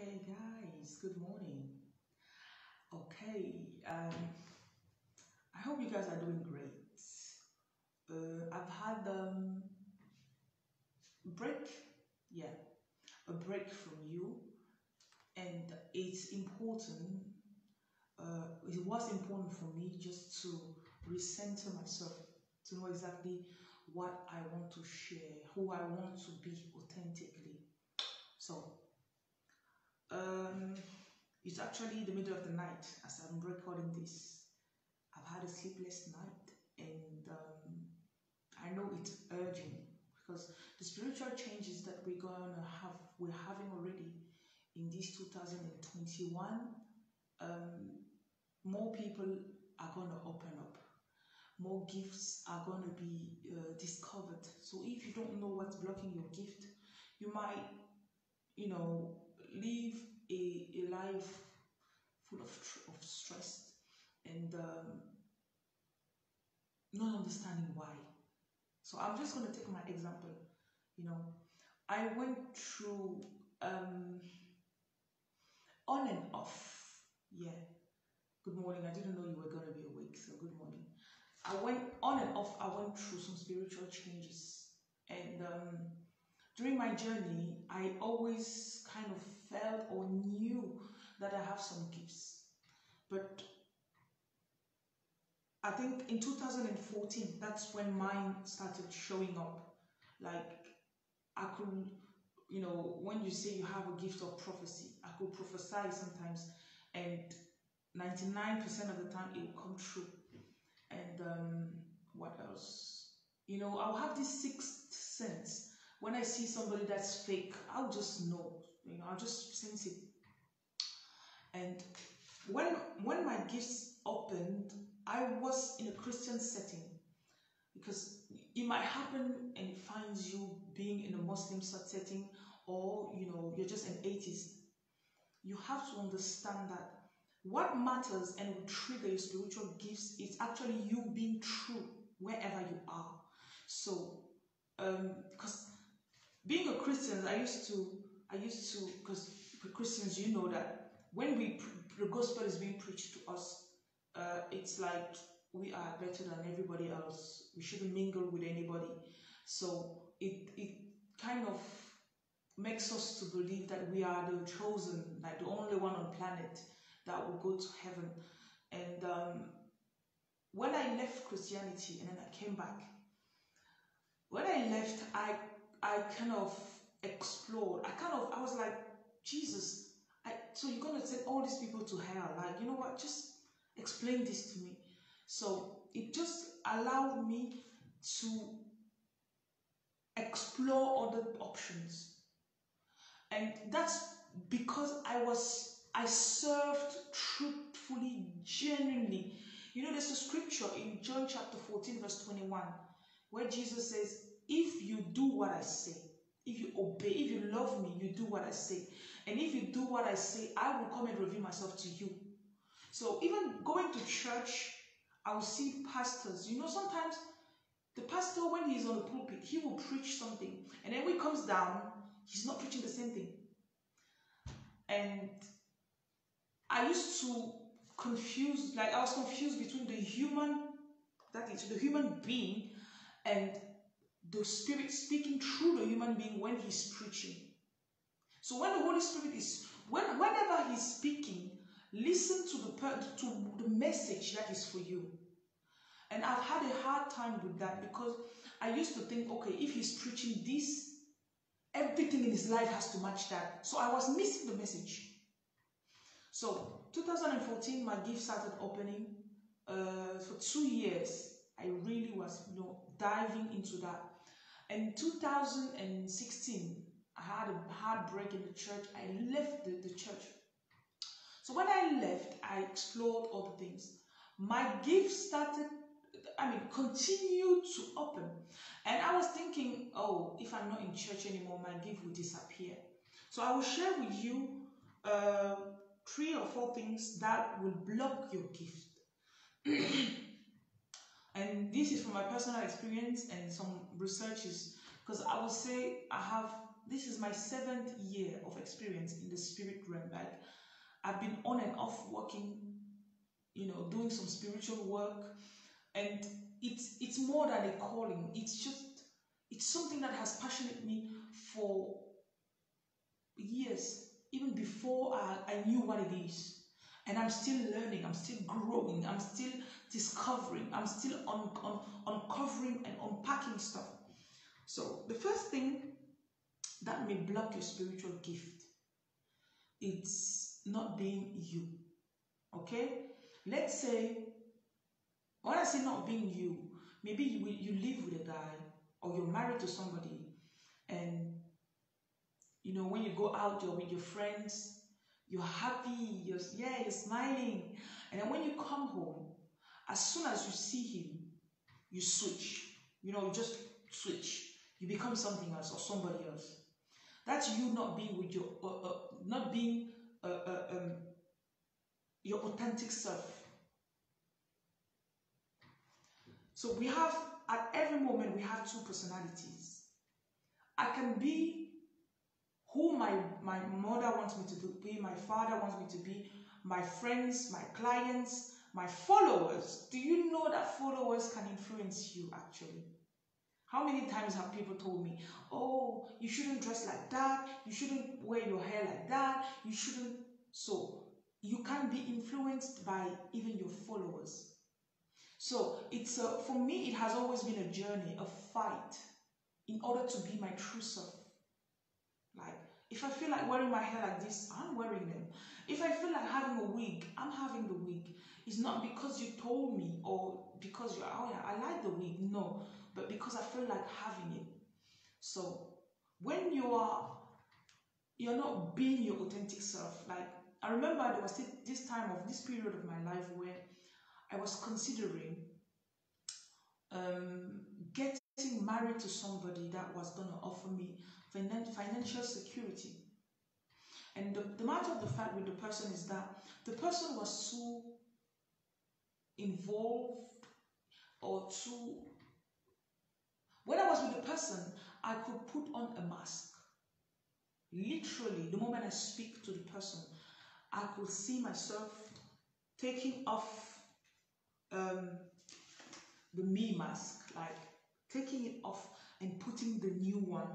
Hey guys, good morning. Okay, um, I hope you guys are doing great. Uh, I've had um, a break, yeah, a break from you, and it's important. Uh, it was important for me just to recenter myself, to know exactly what I want to share, who I want to be authentically. So, um, it's actually the middle of the night as I'm recording this. I've had a sleepless night, and um, I know it's urgent because the spiritual changes that we're gonna have, we're having already in this 2021. Um, more people are gonna open up. More gifts are gonna be uh, discovered. So if you don't know what's blocking your gift, you might, you know, live a, a life full of, of stress and um, not understanding why. So I'm just going to take my example. You know, I went through um, on and off. Yeah. Good morning. I didn't know you were going to be awake, so good morning. I went on and off. I went through some spiritual changes, and um, during my journey, I always kind of felt or knew that I have some gifts, but I think in 2014, that's when mine started showing up. Like I could, you know, when you say you have a gift of prophecy, I could prophesy sometimes, and 99% of the time it will come true. And um, what else? You know, I'll have this sixth sense. When I see somebody that's fake, I'll just know. You know, I'll just sense it. And when when my gifts opened, I was in a Christian setting because it might happen and it finds you being in a Muslim setting or you know you're just an atheist. You have to understand that what matters and will trigger your spiritual gifts is actually you being true wherever you are. So, um because being a Christian, I used to, I used to, because Christians, you know that when we the gospel is being preached to us, uh, it's like we are better than everybody else. We shouldn't mingle with anybody. So it it kind of makes us to believe that we are the chosen, like the only one on planet that will go to heaven. And um, when I left Christianity and then I came back, when I left, I I kind of explored. I kind of I was like, Jesus, I, so you're gonna send all these people to hell? Like, you know what? Just explain this to me. So it just allowed me to explore other options, and that's because I was I served truthfully, genuinely. You know, there's a scripture in John chapter 14, verse 21, where Jesus says, If you do what I say, obey, if you love me, you do what I say. And if you do what I say, I will come and reveal myself to you. So even going to church, I will see pastors. You know, sometimes the pastor, when he's on the pulpit, he will preach something. And then when he comes down, he's not preaching the same thing. And I used to confuse, like I was confused between the human, that is the human being, and the spirit speaking through the human being when he's preaching. So when the Holy Spirit is, when, whenever he's speaking, listen to the to the message that is for you. And I've had a hard time with that because I used to think, okay, if he's preaching this, everything in his life has to match that. So I was missing the message. So 2014, my gift started opening. Uh, for two years, I really was, you know, diving into that. In 2016, I had a heartbreak in the church. I left the, the church. So when I left, I explored other things. My gift started, I mean, continued to open. And I was thinking, oh, if I'm not in church anymore, my gift will disappear. So I will share with you uh, three or four things that will block your gift. and this is from my personal experience and some researches because I would say I have This is my seventh year of experience in the spirit realm. I've been on and off working, you know, doing some spiritual work, and it's it's more than a calling. It's just it's something that has passionate me for years, even before I, I knew what it is. And I'm still learning, I'm still growing, I'm still discovering, I'm still un, un, uncovering and unpacking stuff. So, the first thing that may block your spiritual gift it's not being you. Okay? Let's say, when I say not being you, maybe you, you live with a guy or you're married to somebody and you know when you go out you're with your friends you're happy you're yeah you're smiling and then when you come home as soon as you see him you switch. You know you just switch. You become something else or somebody else. That's you not being with your uh, uh, not being uh, uh um, your authentic self. So we have at every moment we have two personalities. I can be who my, my mother wants me to be, my father wants me to be, my friends, my clients, my followers. Do you know that followers can influence you actually? How many times have people told me, oh, you shouldn't dress like that, you shouldn't wear your hair like that, you shouldn't. So, you can be influenced by even your followers. So it's a, for me, it has always been a journey, a fight, in order to be my true self. Like if I feel like wearing my hair like this, I'm wearing them. If I feel like having a wig, I'm having the wig. It's not because you told me or because you're, oh yeah, I like the wig. No, but because I feel like having it. So when you are, you're not being your authentic self. Like I remember there was this time of this period of my life where I was considering um, getting married to somebody that was going to offer me financial security. And the, the matter of the fact with the person is that the person was so involved or too. When I was with the person, I could put on a mask. Literally, the moment I speak to the person, I could see myself taking off um, the me mask, like taking it off and putting the new one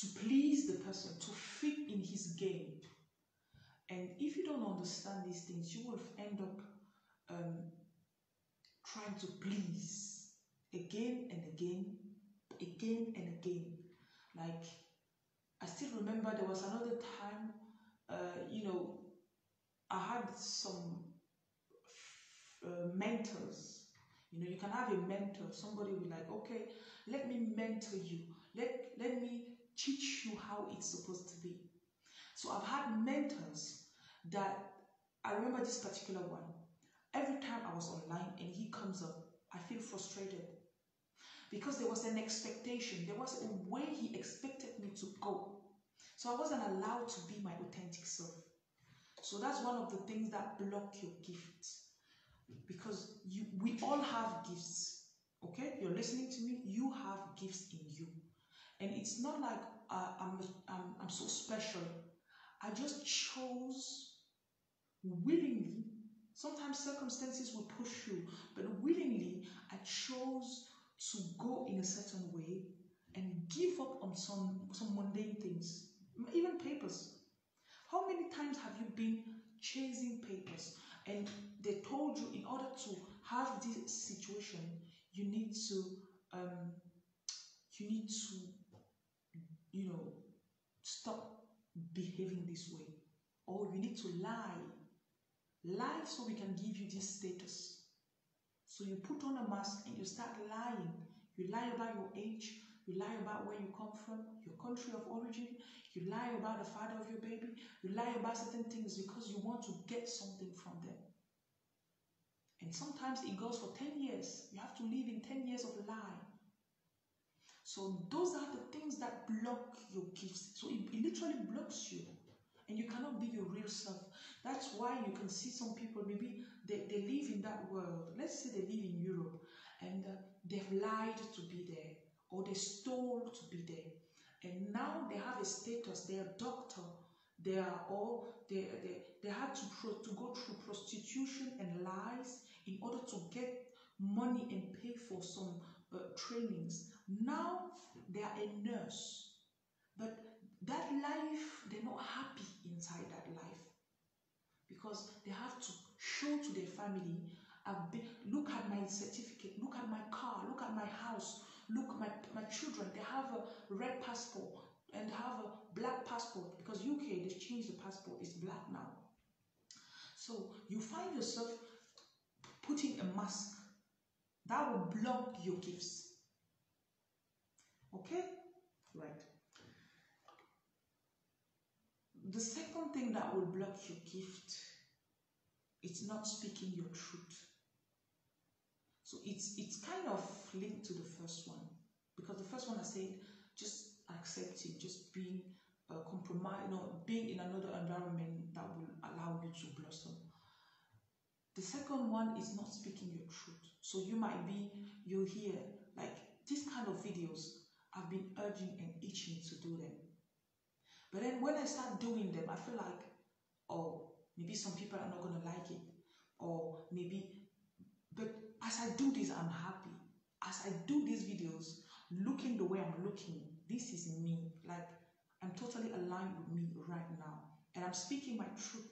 to please the person, to fit in his game. And if you don't understand these things, you will end up um, trying to please again and again, again and again. Like, I still remember there was another time, uh, you know, I had some uh, mentors. You know, you can have a mentor. Somebody will like, okay, let me mentor you. Let, let me teach you how it's supposed to be. So I've had mentors that I remember this particular one. Every time I was online and he comes up, I feel frustrated because there was an expectation. There was a way he expected me to go. So I wasn't allowed to be my authentic self. So that's one of the things that block your gifts because you we all have gifts okay you're listening to me you have gifts in you and it's not like uh, I'm, I'm i'm so special i just chose willingly sometimes circumstances will push you but willingly i chose to go in a certain way and give up on some some mundane things even papers. How many times have you been chasing papers and they told you in order to have this situation, you need to um, you need to you know stop behaving this way, or you need to lie, lie so we can give you this status. So you put on a mask and you start lying. You lie about your age, you lie about where you come from, your country of origin, you lie about the father of your baby, you lie about certain things because you want to get something from them. And sometimes it goes for 10 years. You have to live in 10 years of lie. So those are the things that block your gifts. So it, it literally blocks you. And you cannot be your real self. That's why you can see some people, maybe they, they live in that world. Let's say they live in Europe and uh, they've lied to be there or they stole to be there. and now they have a status. They are doctor. They are all they they, they had to pro, to go through prostitution and lies in order to get money and pay for some uh, trainings. Now they are a nurse, but that life they're not happy inside that life because they have to show to their family been, look at my certificate, look at my car, look at my house, look my my children. They have a red passport and have a black passport because UK they've changed the passport. It's black now. So you find yourself putting a mask that will block your gifts. Okay, right. The second thing that will block your gift it's not speaking your truth. So it's it's kind of linked to the first one because the first one I said just accepting, just being uh, compromise, you know, being in another environment that will allow you to blossom. The second one is not speaking your truth. So you might be you hear like these kind of videos. I've been urging and itching to do them, but then when I start doing them, I feel like, oh, maybe some people are not gonna like it, or maybe. But as I do this, I'm happy. As I do these videos, looking the way I'm looking, this is me. Like I'm totally aligned with me right now, and I'm speaking my truth.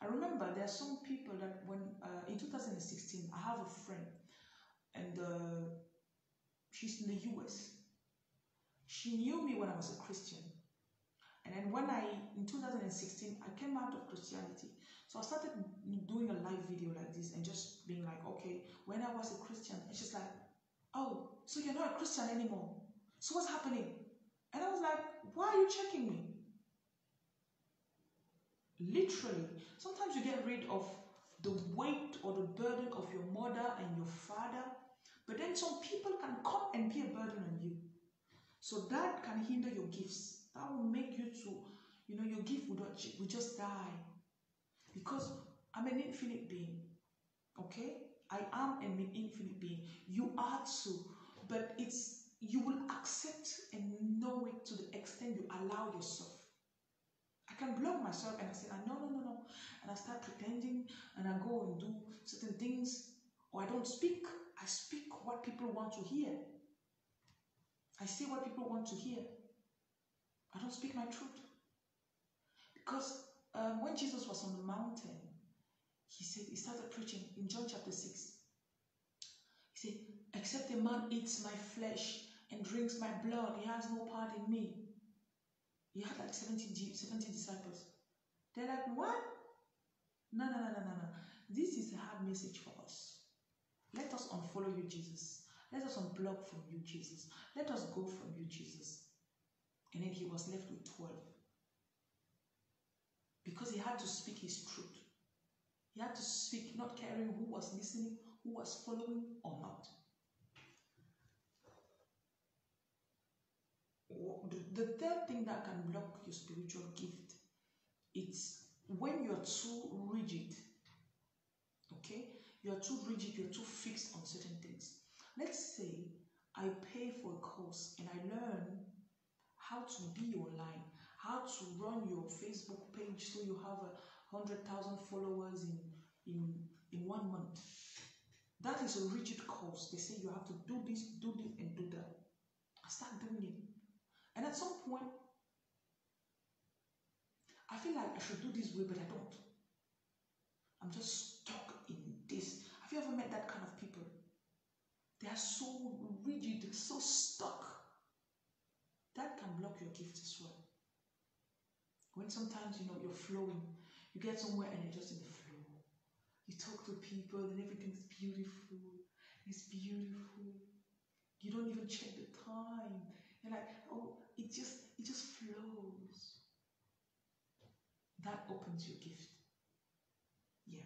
I remember there are some people that when uh, in 2016 I have a friend, and uh, she's in the US. She knew me when I was a Christian, and then when I in 2016 I came out of Christianity, so I started doing a live video like this and just being like, okay, when I was a Christian, and she's like, oh, so you're not a Christian anymore. So what's happening? And I was like, why are you checking me? Literally, sometimes you get rid of the weight or the burden of your mother and your father, but then some people can come and be a burden on you. So that can hinder your gifts. That will make you to, you know, your gift will, not, will just die. Because I'm an infinite being. Okay? I am an infinite being. You are too. But it's you will accept and know it to the extent you allow yourself. I can block myself and I say, ah, no, no, no, no. And I start pretending and I go and do certain things. Or I don't speak. I speak what people want to hear. I say what people want to hear. I don't speak my truth. Because um, when Jesus was on the mountain, he said, he started preaching in John chapter 6. He said, Except a man eats my flesh and drinks my blood, he has no part in me. He had like 70, 70 disciples. They're like, What? No, no, no, no, no, no. This is a hard message for us. Let us unfollow you, Jesus. Let us unplug from you, Jesus. Let us go from you, Jesus. And then he was left with 12. Because he had to speak his truth. He had to speak, not caring who was listening, who was following or not. The third thing that can block your spiritual gift, it's when you're too rigid. Okay? You're too rigid, you're too fixed on certain things. Let's say I pay for a course and I learn how to be online, how to run your Facebook page so you have a hundred thousand followers in, in, in one month. That is a rigid course. They say you have to do this, do this, and do that. I start doing it. And at some point, I feel like I should do this way, but I don't. I'm just stuck in this. Have you ever met that kind of people? They are so rigid, so stuck. That can block your gift as well. When sometimes you know you're flowing, you get somewhere and you're just in the flow. You talk to people and everything's beautiful. It's beautiful. You don't even check the time. You're like, oh, it just it just flows. That opens your gift. Yeah.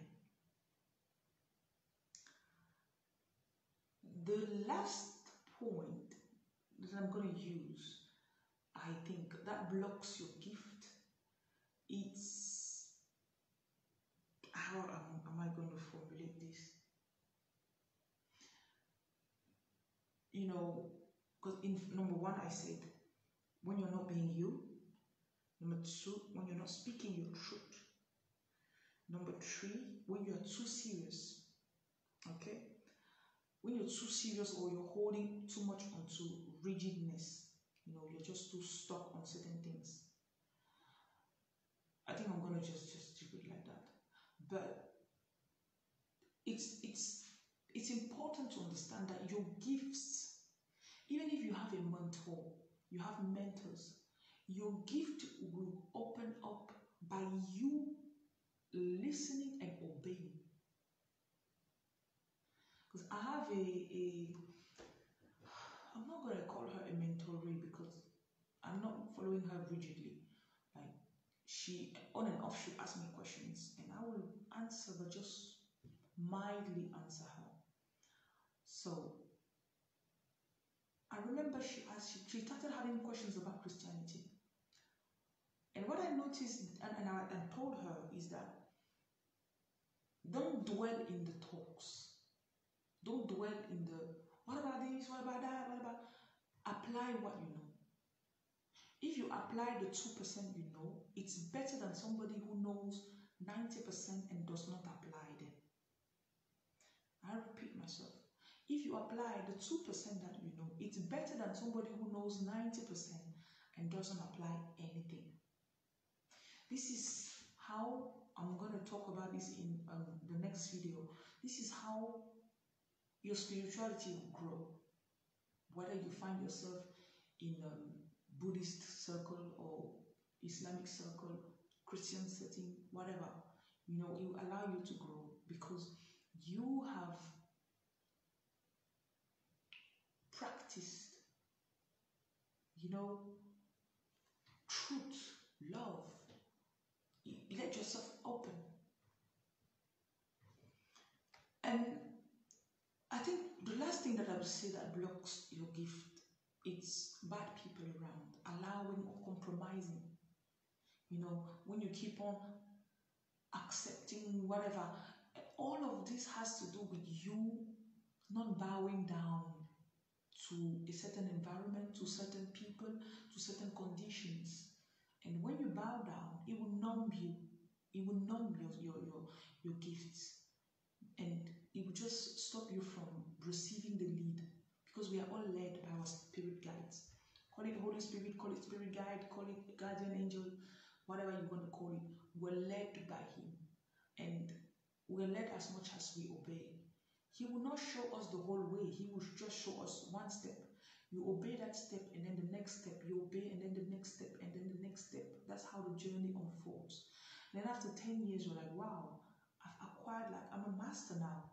The last point that I'm going to use, I think, that blocks your gift. It's how am, am I going to formulate this? You know, because in number one, I said when you're not being you. Number two, when you're not speaking your truth. Number three, when you're too serious. Okay? When you're too serious or you're holding too much onto rigidness, you know, you're just too stuck on certain things. I think I'm gonna just just keep it like that. But it's it's it's important to understand that your gifts, even if you have a mentor, you have mentors, your gift will open up by you listening and obeying. Because I have a, a I'm not gonna call her a mentoree because I'm not following her rigidly. Like she on and off she asks me questions and I will answer but just mildly answer her. So I remember she asked she, she started having questions about Christianity. And what I noticed and, and I and told her is that don't dwell in the talks. Don't dwell in the what about this, what about that, what about apply what you know. If you apply the 2% you know, it's better than somebody who knows 90% and does not apply them. I repeat myself. If you apply the 2% that you know, it's better than somebody who knows 90% and doesn't apply anything. This is how I'm going to talk about this in um, the next video. This is how your spirituality will grow. Whether you find yourself in a Buddhist circle or Islamic circle, Christian setting, whatever, you know, it will allow you to grow because you have practiced, you know, truth, love. You let yourself open. And I think the last thing that Say that blocks your gift it's bad people around, allowing or compromising. You know, when you keep on accepting whatever, all of this has to do with you not bowing down to a certain environment, to certain people, to certain conditions. And when you bow down, it will numb you. It will numb your, your, your, your gifts. And it will just stop you from receiving the lead. Because we are all led by our spirit guides. Call it Holy Spirit, call it spirit guide, call it guardian angel, whatever you want to call it. We're led by Him. And we're led as much as we obey. He will not show us the whole way, He will just show us one step. You obey that step, and then the next step, you obey, and then the next step, and then the next step. That's how the journey unfolds. And then after 10 years, you're like, wow, I've acquired, like I'm a master now.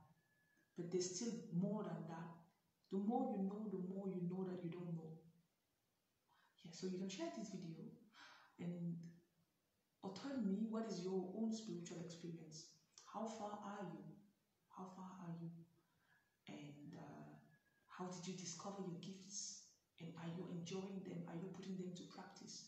But there's still more than that. The more you know, the more you know that you don't know. Yeah, so you can share this video and or tell me what is your own spiritual experience. How far are you? How far are you? And uh, how did you discover your gifts? And are you enjoying them? Are you putting them to practice?